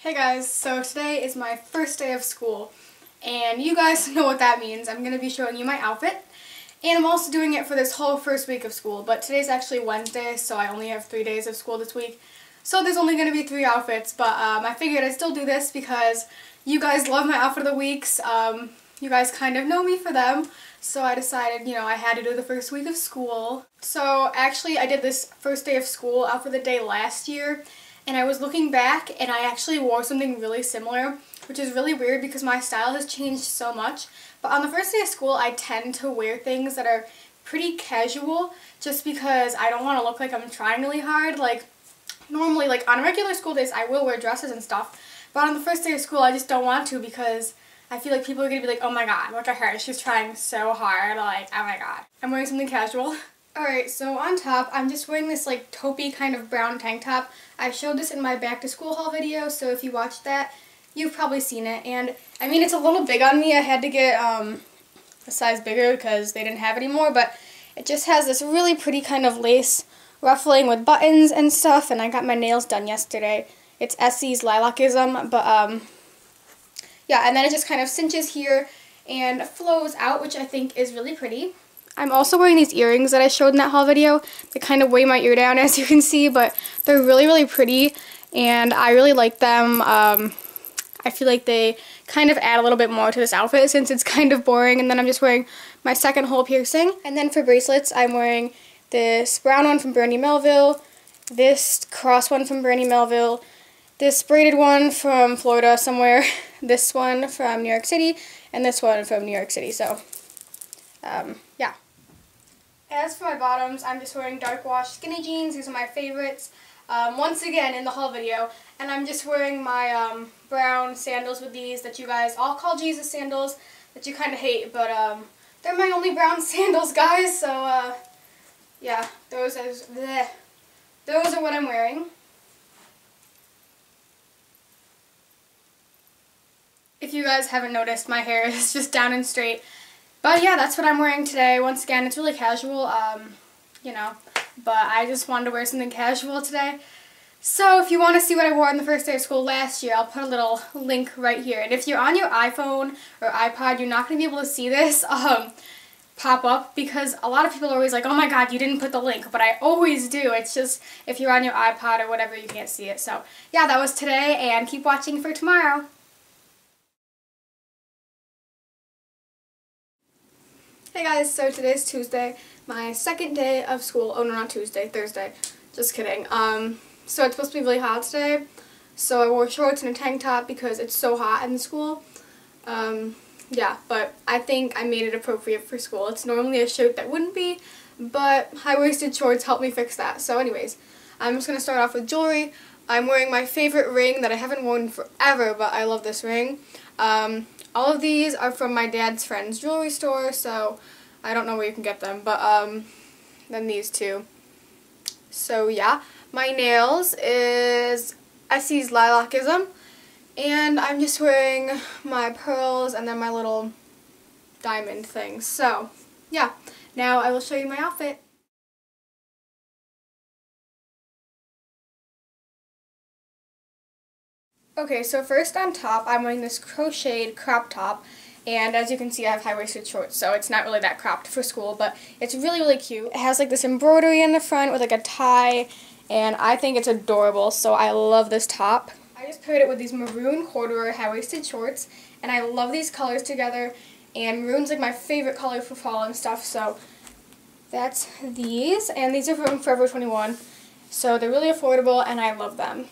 Hey guys, so today is my first day of school and you guys know what that means. I'm going to be showing you my outfit and I'm also doing it for this whole first week of school but today's actually Wednesday so I only have three days of school this week so there's only going to be three outfits but um, I figured I'd still do this because you guys love my outfit of the weeks. Um, you guys kind of know me for them so I decided, you know, I had to do the first week of school. So actually I did this first day of school out for the day last year and I was looking back and I actually wore something really similar which is really weird because my style has changed so much. But on the first day of school I tend to wear things that are pretty casual just because I don't want to look like I'm trying really hard. Like normally like on regular school days I will wear dresses and stuff but on the first day of school I just don't want to because I feel like people are going to be like, oh my god, look at her, she's trying so hard, like, oh my god. I'm wearing something casual. Alright, so on top, I'm just wearing this like taupey kind of brown tank top. I showed this in my back to school haul video, so if you watched that, you've probably seen it. And, I mean, it's a little big on me. I had to get um, a size bigger because they didn't have it anymore, but it just has this really pretty kind of lace ruffling with buttons and stuff, and I got my nails done yesterday. It's Essie's Lilacism, but, um, yeah, and then it just kind of cinches here and flows out, which I think is really pretty. I'm also wearing these earrings that I showed in that haul video. They kind of weigh my ear down as you can see, but they're really, really pretty and I really like them. Um, I feel like they kind of add a little bit more to this outfit since it's kind of boring and then I'm just wearing my second hole piercing. And then for bracelets, I'm wearing this brown one from Brandy Melville, this cross one from Brandy Melville, this braided one from Florida somewhere, this one from New York City, and this one from New York City. So, um, yeah. As for my bottoms, I'm just wearing dark wash skinny jeans. These are my favorites. Um, once again in the haul video. And I'm just wearing my um, brown sandals with these that you guys all call Jesus sandals that you kind of hate. But um, they're my only brown sandals, guys. So, uh, yeah, those, bleh. those are what I'm wearing. If you guys haven't noticed, my hair is just down and straight. But yeah, that's what I'm wearing today. Once again, it's really casual, um, you know, but I just wanted to wear something casual today. So if you want to see what I wore on the first day of school last year, I'll put a little link right here. And if you're on your iPhone or iPod, you're not going to be able to see this um, pop up because a lot of people are always like, oh my god, you didn't put the link. But I always do. It's just if you're on your iPod or whatever, you can't see it. So yeah, that was today, and keep watching for tomorrow. Hey guys, so today's Tuesday, my second day of school. Oh no, not Tuesday, Thursday. Just kidding. Um, so it's supposed to be really hot today. So I wore shorts and a tank top because it's so hot in school. Um, yeah, but I think I made it appropriate for school. It's normally a shirt that wouldn't be, but high-waisted shorts help me fix that. So anyways, I'm just going to start off with jewelry. I'm wearing my favorite ring that I haven't worn forever, but I love this ring. Um, all of these are from my dad's friend's jewelry store, so I don't know where you can get them, but um, then these two. So yeah, my nails is Essie's Lilacism, and I'm just wearing my pearls and then my little diamond things. So yeah, now I will show you my outfit. Okay, so first on top, I'm wearing this crocheted crop top, and as you can see, I have high-waisted shorts, so it's not really that cropped for school, but it's really, really cute. It has like this embroidery in the front with like a tie, and I think it's adorable, so I love this top. I just paired it with these maroon corduroy high-waisted shorts, and I love these colors together, and maroon's like my favorite color for fall and stuff, so that's these, and these are from Forever 21, so they're really affordable, and I love them.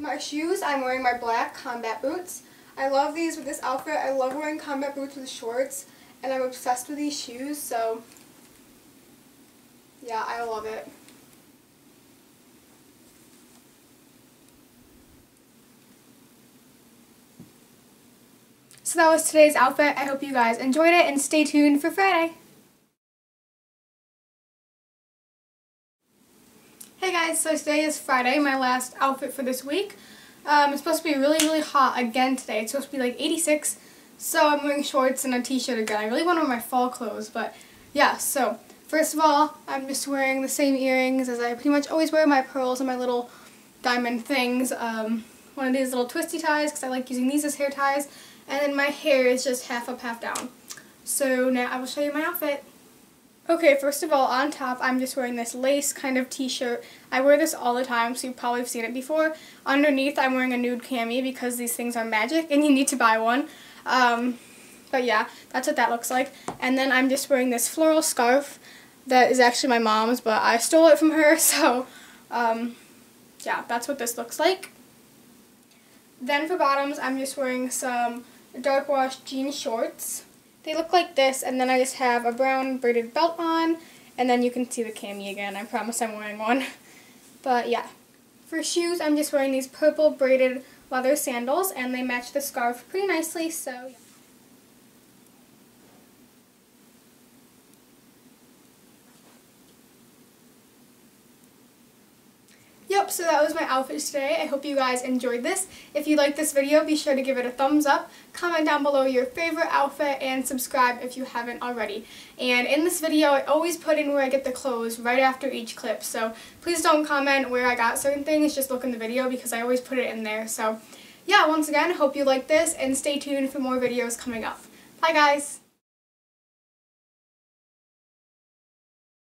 My shoes, I'm wearing my black combat boots. I love these with this outfit. I love wearing combat boots with shorts, and I'm obsessed with these shoes, so yeah, I love it. So that was today's outfit. I hope you guys enjoyed it, and stay tuned for Friday. So today is Friday, my last outfit for this week. Um, it's supposed to be really, really hot again today. It's supposed to be like 86, So I'm wearing shorts and a t-shirt again. I really want to wear my fall clothes, but yeah, so first of all, I'm just wearing the same earrings as I pretty much always wear my pearls and my little diamond things. Um, one of these little twisty ties because I like using these as hair ties. And then my hair is just half up, half down. So now I will show you my outfit. Okay, first of all, on top, I'm just wearing this lace kind of t-shirt. I wear this all the time, so you probably have seen it before. Underneath, I'm wearing a nude cami because these things are magic and you need to buy one. Um, but yeah, that's what that looks like. And then I'm just wearing this floral scarf that is actually my mom's, but I stole it from her, so um, yeah, that's what this looks like. Then for bottoms, I'm just wearing some dark wash jean shorts. They look like this, and then I just have a brown braided belt on, and then you can see the cami again. I promise I'm wearing one. But yeah. For shoes, I'm just wearing these purple braided leather sandals, and they match the scarf pretty nicely, so Yep, so that was my outfit today. I hope you guys enjoyed this. If you liked this video, be sure to give it a thumbs up, comment down below your favorite outfit, and subscribe if you haven't already. And in this video, I always put in where I get the clothes right after each clip, so please don't comment where I got certain things, just look in the video because I always put it in there. So yeah, once again, hope you liked this, and stay tuned for more videos coming up. Bye guys!